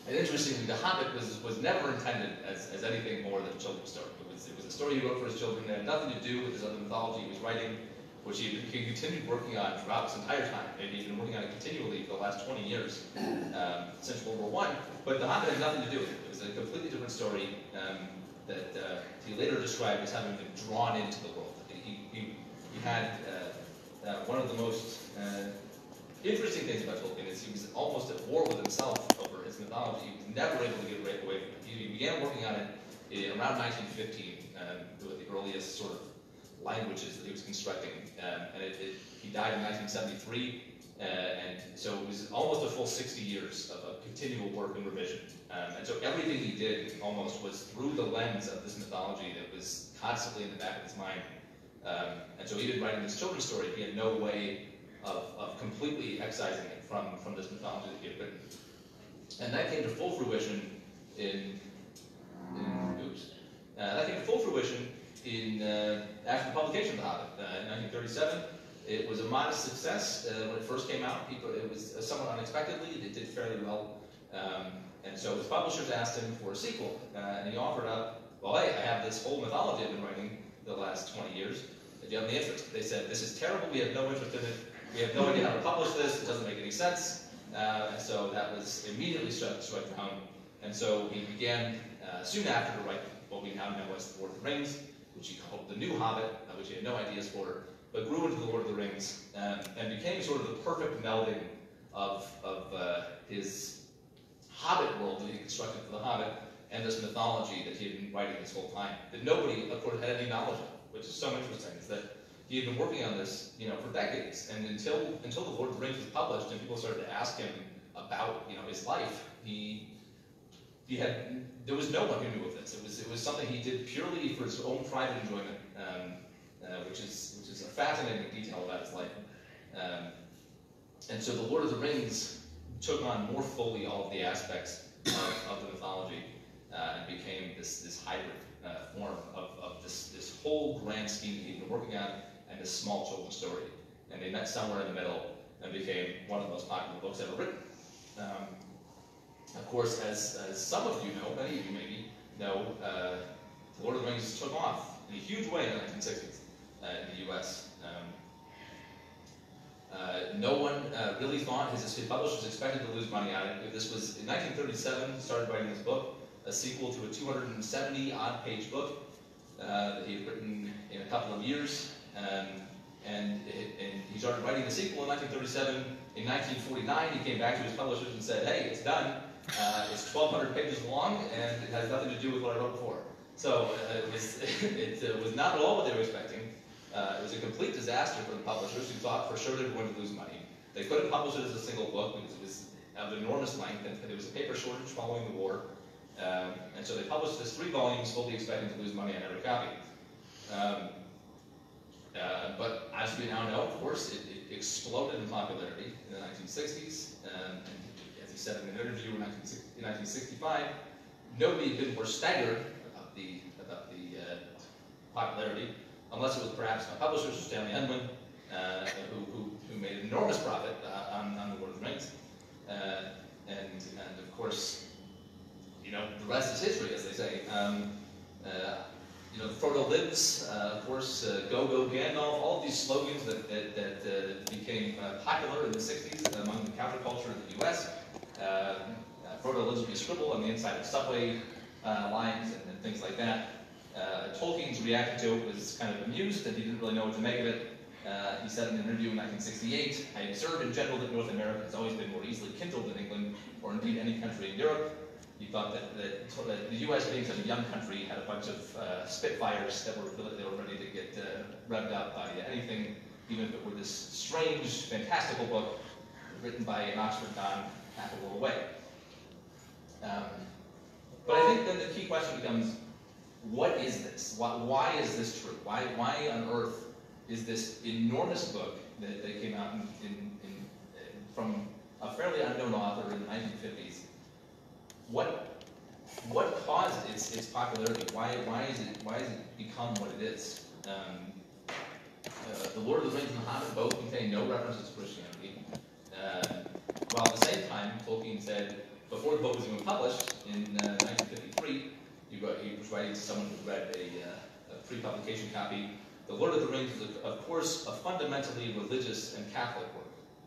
and interestingly, The Hobbit was, was never intended as, as anything more than a children's story. It was, it was a story he wrote for his children that had nothing to do with his other mythology he was writing, which he, he continued working on throughout this entire time. And he's been working on it continually for the last 20 years, um, since World War One. But The Hobbit had nothing to do with it. It was a completely different story um, that uh, he later described as having been drawn into the world. He, he, he had uh, uh, one of the most uh, interesting things about Tolkien is he was almost at war with himself over his mythology. He was never able to get away from it. He began working on it in around 1915 um, with the earliest sort of languages that he was constructing. Um, and it, it, he died in 1973, uh, and so it was almost a full 60 years of, of continual work and revision. Um, and so everything he did almost was through the lens of this mythology that was constantly in the back of his mind. Um, and so even writing this children's story, he had no way of, of completely excising it from, from this mythology that he had written. And that came to full fruition in, in oops, uh, that came to full fruition in uh, after the publication of The Hobbit uh, in 1937. It was a modest success uh, when it first came out. People, it was uh, somewhat unexpectedly. It did fairly well, um, and so his publishers asked him for a sequel, uh, and he offered up, "Well, hey, I have this whole mythology I've been writing the last 20 years. Do you have any interest?" They said, "This is terrible. We have no interest in it. We have no idea how to publish this. It doesn't make any sense." Uh, and so that was immediately struck, down. And so he began uh, soon after to write what we now know as The Lord of the Rings, which he called The New Hobbit, uh, which he had no ideas for, but grew into The Lord of the Rings um, and became sort of the perfect melding of, of uh, his Hobbit world that he constructed for The Hobbit and this mythology that he had been writing this whole time, that nobody, of course, had any knowledge of, which is so interesting, is that he had been working on this, you know, for decades, and until until the Lord of the Rings was published, and people started to ask him about, you know, his life, he he had there was no one who knew of this. It was it was something he did purely for his own private enjoyment, um, uh, which is which is a fascinating detail about his life. Um, and so the Lord of the Rings took on more fully all of the aspects of, of the mythology uh, and became this this hybrid uh, form of, of this this whole grand scheme that he'd been working on and this small children's story. And they met somewhere in the middle and became one of the most popular books ever written. Um, of course, as, as some of you know, many of you maybe know, uh, The Lord of the Rings took off in a huge way in the 1960s uh, in the US. Um, uh, no one uh, really thought, his, his publishers expected to lose money on it. This was in 1937, he started writing this book, a sequel to a 270 odd page book uh, that he had written in a couple of years. Um, and, it, and he started writing the sequel in 1937. In 1949, he came back to his publishers and said, hey, it's done. Uh, it's 1,200 pages long, and it has nothing to do with what I wrote before. So uh, it, was, (laughs) it uh, was not at all what they were expecting. Uh, it was a complete disaster for the publishers who thought for sure they were going to lose money. They couldn't publish it as a single book because it was of enormous length, and there was a paper shortage following the war. Um, and so they published this three volumes, fully expecting to lose money on every copy. Um, uh, but as we now know, of course, it, it exploded in popularity in the 1960s. Um, and as he said in an interview in 1965, nobody had been more staggered about the, about the uh, popularity, unless it was perhaps my publishers, Stanley Unwin, uh, who, who, who, made an enormous profit uh, on, on The Lord of the Rings. Uh, and, and of course, you know, the rest is history, as they say. Um, uh, you know, Frodo lives, uh, of course, uh, Go Go Gandalf, all these slogans that, that, that became popular in the 60s among the counterculture in the US. Frodo lives with a scribble on the inside of subway lines and, and, things like that. Tolkien's reaction to it was kind of amused and he didn't really know what to make of it. Uh, he said in an interview in 1968, I observed in general that North America has always been more easily kindled than England, or indeed any country in Europe. He thought that, that, that the U.S. being such a young country had a bunch of uh, Spitfires that were, they were ready to get uh, revved up by anything, even if it were this strange, fantastical book written by an Oxford Don half a world away. Um, but I think that the key question becomes, what is this? Why, why is this true? Why, why on earth is this enormous book that, that came out in, in, in, from a fairly unknown author in the 1950s. What what caused its its popularity? Why why is it why has it become what it is? Um, uh, the Lord of the Rings and the Hobbit both contain no references to Christianity. Uh, while at the same time, Tolkien said before the book was even published in uh, 1953, he, wrote, was writing to someone who read a, uh, a pre-publication copy the Lord of the Rings is, of course, a fundamentally religious and Catholic work.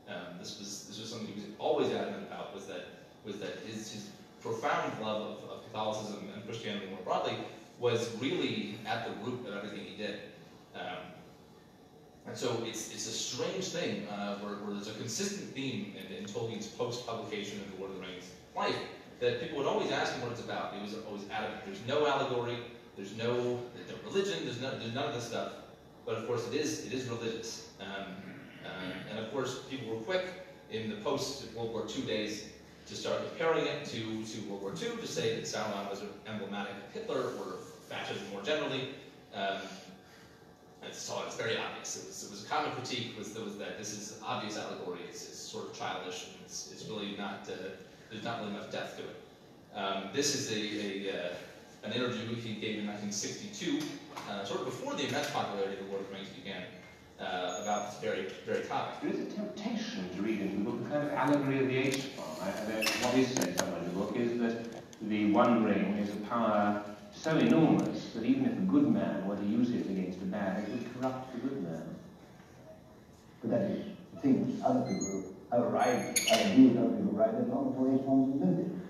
Um, this was this was something he was always adamant about was that was that his, his profound love of, of Catholicism and Christianity more broadly was really at the root of everything he did. Um, and so it's, it's a strange thing uh, where, where, there's a consistent theme in, in Tolkien's post-publication of The Lord of the Rings life that people would always ask him what it's about. He was always adamant. There's no allegory. There's no, there's no religion. There's, no, there's none of this stuff. But of course, it is it is religious, um, um, and of course, people were quick in the post-World War II days to start comparing it to, to World War II to say that Sauron was emblematic of Hitler or fascism more generally. Um, it's very obvious. It was, it was a common critique was, was that this is obvious allegory. It's, it's sort of childish. And it's, it's really not. Uh, there's not really much depth to it. Um, this is a, a uh, an interview he gave in 1962, uh, sort of before the immense popularity of the Lord of the Rings began, uh, about this very, very topic. There is a temptation to read into the book a kind of allegory of the H-bomb. What is said somewhere in the book is that the One Ring is a power so enormous that even if a good man were to use it against a bad, it would corrupt the good man. But that is the thing. Other people are right. Other people right that long before H-bombs invented.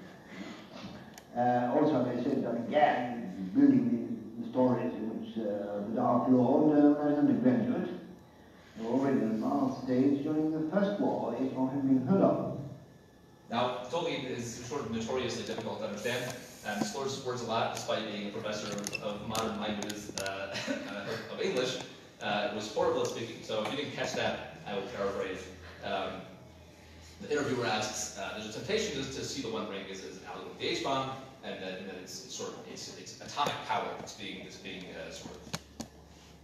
Uh, also, they said that again, building the stories in which uh, the Dark Lord, uh, was undergraduate, already in the advanced stage during the First War, it had been heard of. Now, Tolkien is sort of notoriously difficult to understand, and slurs words a lot, despite being a professor of, modern languages (laughs) uh, of English. Uh, was horrible at speaking, so if you didn't catch that, I will paraphrase. Um, the interviewer asks, uh, there's a temptation to, to, see the One Ring as, as an allegory of the H-bomb, and then, and then it's, it's, sort of it's, it's atomic power that's being that's being uh, sort of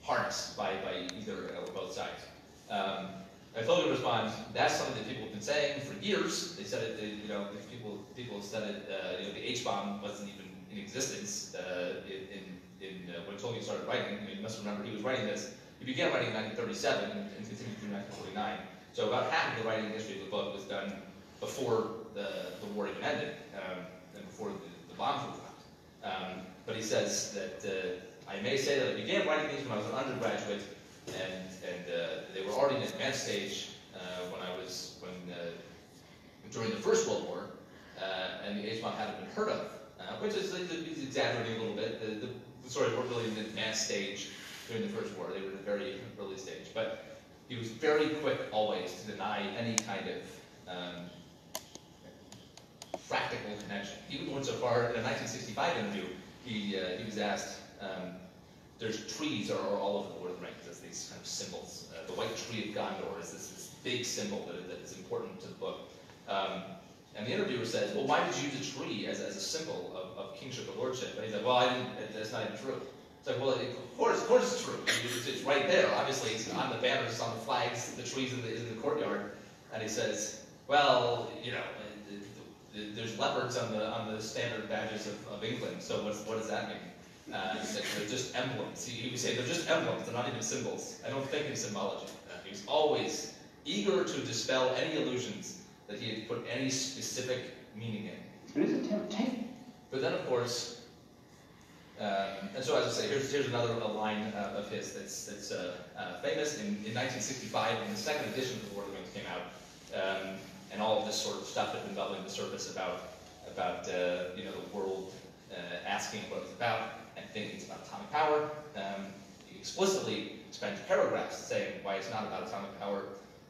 harnessed by, by either or both sides. Um, I Tolkien responds, that's something that people have been saying for years. They said it, they, you know, people people said it, uh, you know, the H bomb wasn't even in existence uh, in in uh, when Tolkien started writing. I mean, you must remember he was writing this. He began writing in 1937 and, and continued through 1949. So about half of the writing history of the book was done before the, the war even ended, um, and before the, the bombs were dropped. Um, but he says that uh, I may say that I began writing these when I was an undergraduate, and, and uh, they were already in an advanced stage uh, when I was when uh, during the First World War, uh, and the H bomb hadn't been heard of, uh, which is he's exaggerating a little bit. The, the, the stories weren't really in an advanced stage during the First War; they were in a very early stage. But he was very quick always to deny any kind of um, practical connection. He even went so far in a 1965 interview, he, uh, he was asked, um, there's trees are all over the Lord of the Rings as these kind of symbols. Uh, the white tree of Gondor is this, this big symbol that, that is important to the book. Um, and the interviewer says, well, why did you use a tree as, as a symbol of, of kingship or lordship? And he's like, well, I didn't, that's not even true. It's like, well, of course, of course it's true. It's, it's right there. Obviously, it's on the banners, it's on the flags, the trees in the, in the courtyard. And he says, well, you know, there's leopards on the on the standard badges of, of England. So what, what does that mean? Uh, they're just emblems. He, he would say they're just emblems. They're not even symbols. I don't think in symbology. Uh, he was always eager to dispel any illusions that he had put any specific meaning in. It is a temptation. But then, of course, um, and so as I say, here's, here's another line uh, of his that's, that's uh, uh, famous. In, in 1965, when the second edition of The Lord of the Rings came out, um, and all of this sort of stuff had been bubbling the surface about, about uh, you know, the world uh, asking what it's about and thinking it's about atomic power. Um, he explicitly spends paragraphs saying why it's not about atomic power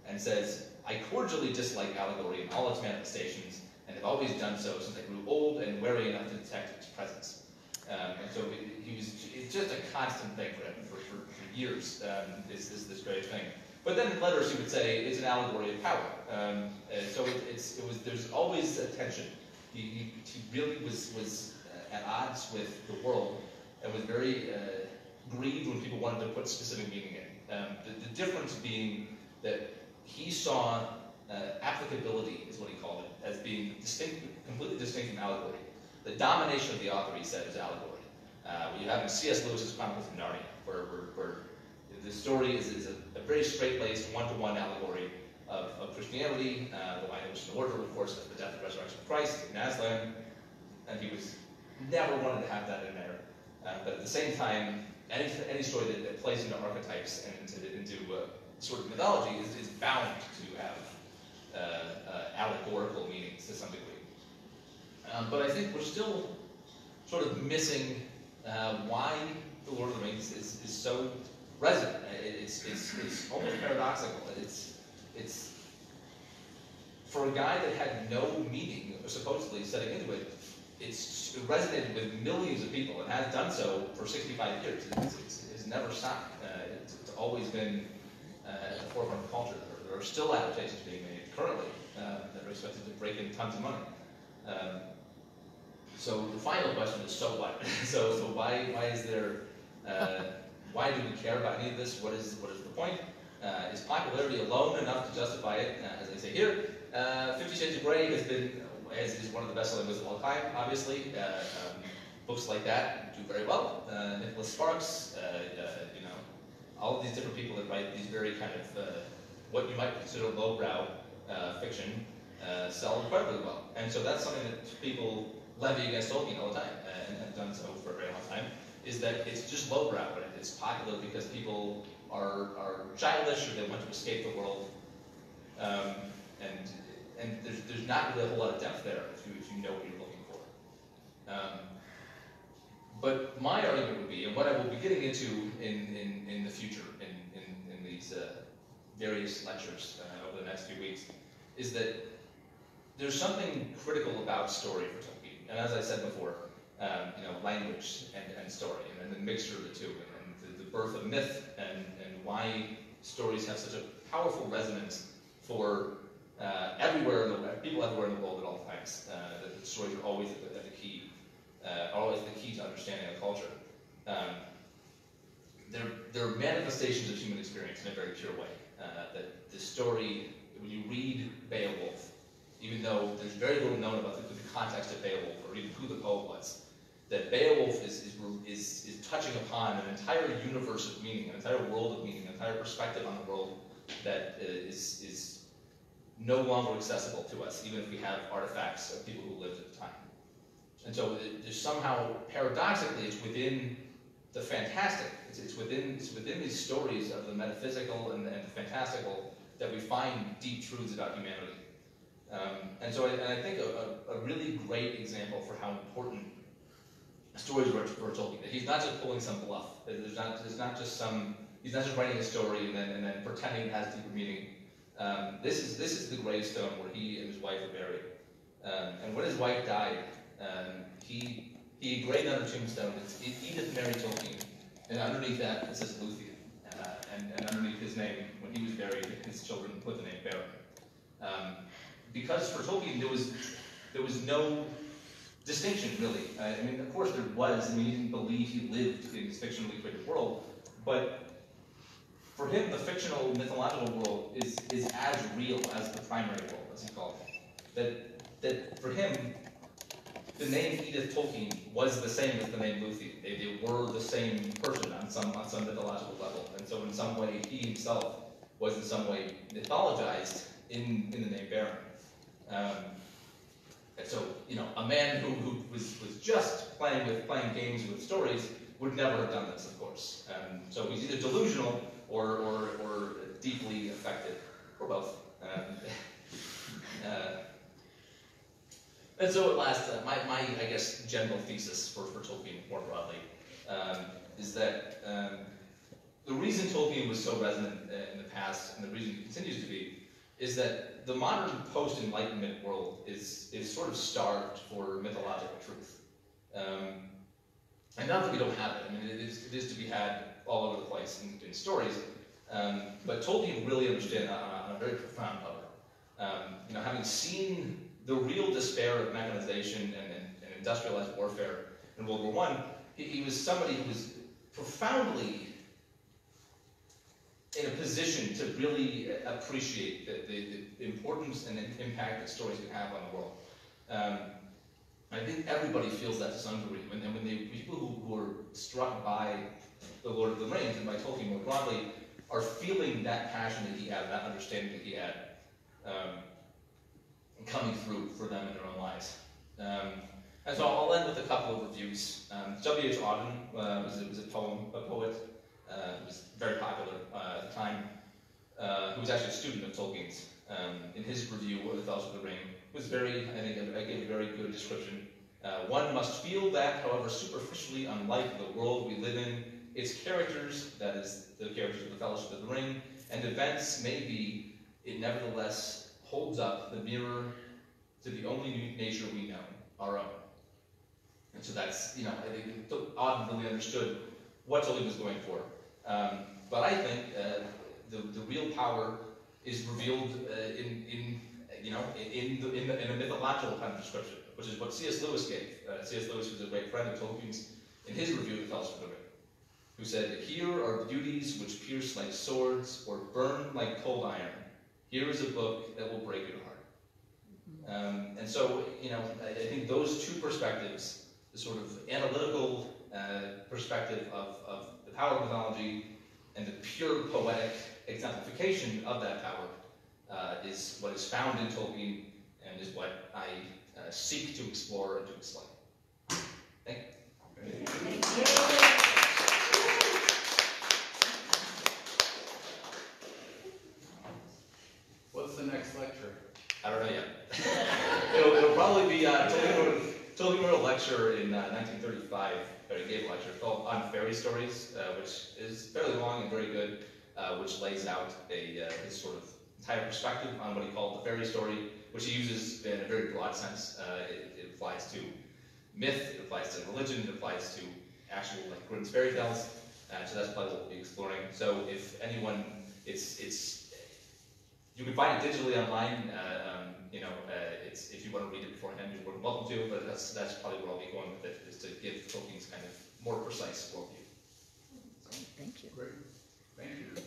and says, I cordially dislike allegory in all its manifestations and have always done so since I grew old and wary enough to detect its presence. Um, and so he, he was, it's just a constant thing for him for, for, for years, um, is, is this great thing. But then letters he would say it's an allegory of power. Um, so it, it's, it was, there's always a tension. He, he, he really was, was uh, at odds with the world and was very uh, grieved when people wanted to put specific meaning in. Um, the, the, difference being that he saw uh, applicability, is what he called it, as being distinct, completely distinct from allegory. The domination of the author, he said, is allegory. Uh, you have in C.S. Lewis's Chronicles of Narnia, where, where, where the story is, is a, a very straight-laced, one-to-one allegory of, of Christianity, uh, the line of in order, of course, is the death and resurrection of Christ in Aslan, and he was never wanted to have that in there. Uh, but at the same time, any, any story that, that plays into archetypes and into, into uh, sort of mythology is, is bound to have uh, uh, allegorical meanings to some degree. Um, but I think we're still sort of missing uh, why the Lord of the Rings is, is so resonant. It's, it's, it's almost paradoxical. It's, it's for a guy that had no meaning, supposedly setting into it, it's it resonated with millions of people and has done so for 65 years. It's, it's, it's never stopped. Uh, it's, it's, always been uh, at the forefront of culture. There, there, are still adaptations being made currently uh, that are expected to break in tons of money. Um, so the final question is, so what? (laughs) so, so why, why is there, uh, why do we care about any of this? What is, what is the point? Uh, is popularity alone enough to justify it? Uh, as I say here, uh, Fifty Shades of Grey has been, is, is one of the best-selling books of all time, obviously. Uh, um, books like that do very well. Uh, Nicholas Sparks, you know, all of these different people that write these very kind of, what you might consider lowbrow fiction, sell incredibly well. And so that's something that people levy against Tolkien all the time, and have done so for a very long time, is that it's just lowbrow, and it's popular because people are, are childish or they want to escape the world. Um, and and there's, there's not really a whole lot of depth there if you, if you know what you're looking for. Um, but my argument would be, and what I will be getting into in, in, in the future, in, in, in these uh, various lectures uh, over the next few weeks, is that there's something critical about story for Tolkien. And as I said before, um, you know, language and, and story, and then the mixture of the two, and, and the, the, birth of myth, and, and why stories have such a powerful resonance for uh, everywhere in the world, people everywhere in the world at all times. Uh, the, the, stories are always at the, at the key, uh, always the key to understanding a culture. Um, they're, they're manifestations of human experience in a very pure way. Uh, that the story, when you read Beowulf, even though there's very little known about the, the context of Beowulf or even who the poet was, that Beowulf is, is, is, is touching upon an entire universe of meaning, an entire world of meaning, an entire perspective on the world that uh, is, is no longer accessible to us, even if we have artifacts of people who lived at the time. And so uh, there's somehow, paradoxically, it's within the fantastic. It's, it's, within, it's within these stories of the metaphysical and the, and the fantastical that we find deep truths about humanity. Um, and so I, and I think a, a, really great example for how important stories were for Tolkien. He's not just pulling some bluff. There's not, there's not just some he's not just writing a story and then, and then pretending it has deeper meaning. Um, this is this is the gravestone where he and his wife are buried. Um, and when his wife died, um, he he engraved on her tombstone it's Edith Mary Tolkien, and underneath that it says Luthien. Uh, and, and underneath his name, when he was buried, his children put the name Beren. Because for Tolkien there was there was no distinction really. I, I mean, of course there was. I mean, he didn't believe he lived in this fictionally created world, but for him, the fictional mythological world is is as real as the primary world, as he called it. That that for him, the name Edith Tolkien was the same as the name Luthien. They, they were the same person on some on some mythological level, and so in some way he himself was in some way mythologized in in the name Beren. Um, and so, you know, a man who, who was, was just playing with playing games with stories would never have done this, of course. Um, so he's either delusional or, or, or deeply affected, or both. Um, (laughs) uh, and so at last, uh, my, my, I guess, general thesis for, for Tolkien more broadly um, is that um, the reason Tolkien was so resonant uh, in the past, and the reason he continues to be, is that the modern post-enlightenment world is, is sort of starved for mythological truth. Um, and not that we don't have it, I mean, it is, it is to be had all over the place in, in stories, um, but Tolkien really understood on, on a very profound level. Um, you know, having seen the real despair of mechanization and, and, and industrialized warfare in World War One, he, he was somebody who was profoundly in a position to really appreciate the, the, the importance and the impact that stories can have on the world. Um, I think everybody feels that to some degree. When, and when they, people who, who are struck by The Lord of the Rings and by Tolkien more broadly are feeling that passion that he had, that understanding that he had, um, coming through for them in their own lives. Um, and so I'll end with a couple of reviews. Um, W.H. Auden uh, was, was a poem, a poet uh, who was very popular uh, at the time, uh, who was actually a student of Tolkien's. Um, in his review of The Fellowship of the Ring, was very, I think I gave a very good description. Uh, one must feel that, however superficially unlike the world we live in, its characters, that is, the characters of the Fellowship of the Ring, and events may be, it nevertheless holds up the mirror to the only nature we know, our own. And so that's, you know, I think really understood what Tolkien was going for. Um, but I think uh, the, the real power is revealed uh, in, in, you know, in, the, in, the, in a mythological kind of description, which is what C.S. Lewis gave. Uh, C.S. Lewis was a great friend of Tolkien's in his review of the Fellowship of the Ring, who said, Here are beauties which pierce like swords or burn like cold iron. Here is a book that will break your heart. Um, and so, you know, I, I think those two perspectives, the sort of analytical uh, perspective of, of power of mythology and the pure poetic exemplification of that power uh, is what is found in Tolkien and is what I uh, seek to explore and to explain. Thank you. What's the next lecture? I don't know yet. (laughs) it'll, it'll probably be uh, Tolkien, wrote, wrote a lecture in uh, 1935, or he gave a lecture called On Fairy Stories, uh, which is fairly long and very good, uh, which lays out a, uh, his sort of entire perspective on what he called the fairy story, which he uses in a very broad sense. Uh, it, it, applies to myth, it applies to religion, it applies to actual like Grimm's fairy tales. Uh, so that's probably what we'll be exploring. So if anyone, it's it's you can find it digitally online. Uh, um, you know, uh, it's, if you want to read it beforehand, you're more than welcome to. But that's that's probably where I'll be going with it is to give Tolkien's kind of more precise worldview. So. Thank you. Great. Thank you.